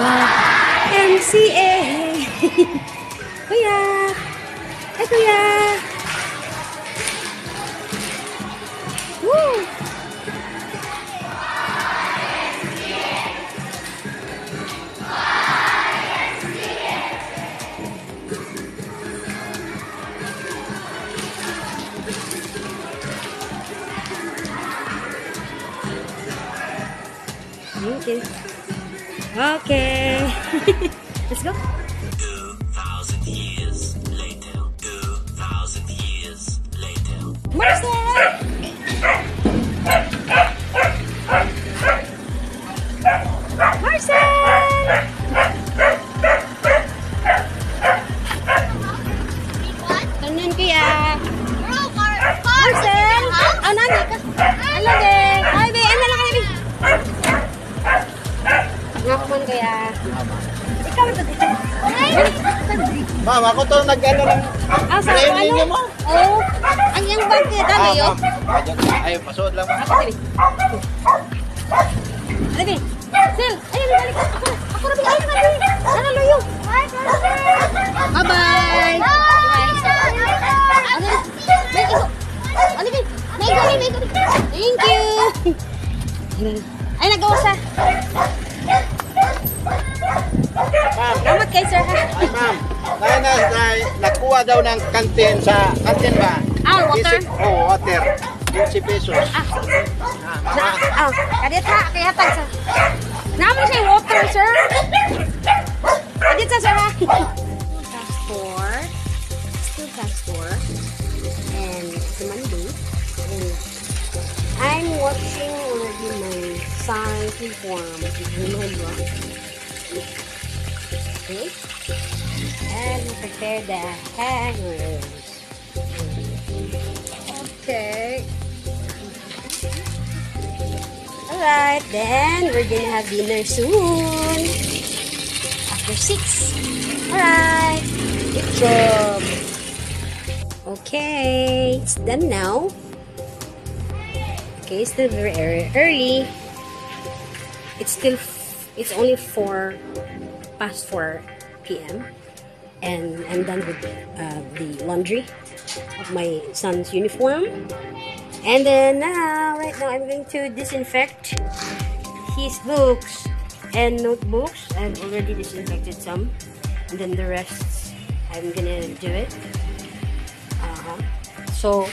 MCA. kuya. Ay, kuya. Woo! Thank you. Okay. Let's go. 2,000 years later. 2,000 years later. Ma'am, ako to nag-ano ng ah, sa ano? ninyo ano? mo. Oo. Oh. Ang yung bakit, ano ah, yun? Ay, masuod lang. Ako, Dali. Dali. Sil, ayun, balik. Ako, ako na bigay na rin. Sana loyo. Bye-bye. Ano? May iko. Ano din? May iko, ano, may iko. Thank you. Ay, nagawa sa. Kay sir, ay ma'am. Na, dahil nakuha daw ng kantin sa kantin ba? Ah, water? Oo, water. 15 pesos. Ah, Ah, na, ma'am. ah, kadit ha, kaya tag sa. Naman siya yung water, sir. Kadit sa, sir, ha? Tax 4. Still tax 4. And it's Monday. And I'm already my son's uniform. Remember? Okay. And prepare the hangers. Okay. Alright, then we're gonna have dinner soon. After 6. Alright. Good job. Okay, it's done now. Okay, it's still very early. It's still, it's only 4 past 4 p.m. And I'm done with uh, the laundry of my son's uniform. And then now, right now, I'm going to disinfect his books and notebooks. I've already disinfected some. And then the rest, I'm gonna do it. Uh-huh. So,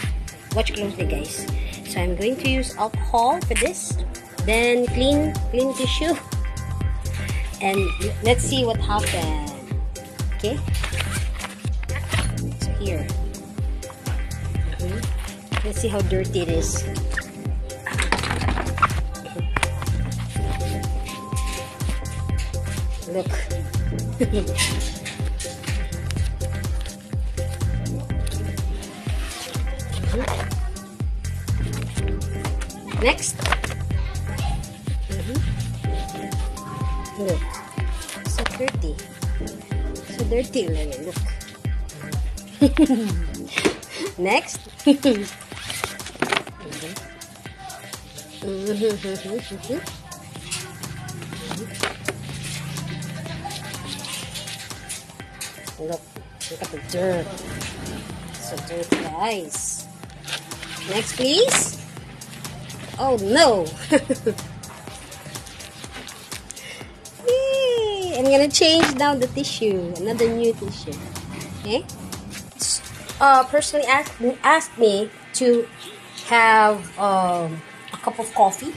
watch closely, guys. So, I'm going to use alcohol for this. Then, clean, clean tissue. And let's see what happened. Okay? So, here. Mhm. Let's see how dirty it is. Look. Next. Look. So dirty. So dirty lang. Look. Next. Look, look at the dirt. So dirty, guys. Next, please. Oh no! I'm gonna change down the tissue. Another new tissue. Okay? Uh, personally asked, asked me to have um, a cup of coffee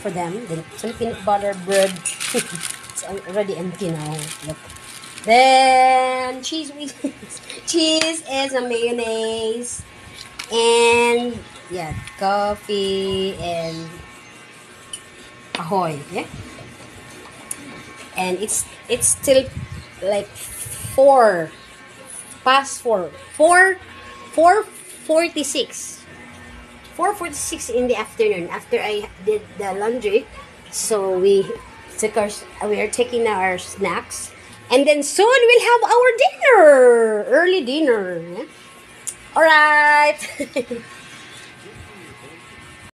for them. Then some peanut butter bread. it's already empty now. Look. Then cheese with cheese is a mayonnaise. And yeah, coffee and ahoy. Yeah. And it's it's still like four past four. Four four forty six. 4.46 in the afternoon after I did the laundry. So we took our, we are taking our snacks. And then soon we'll have our dinner. Early dinner. Yeah? Alright.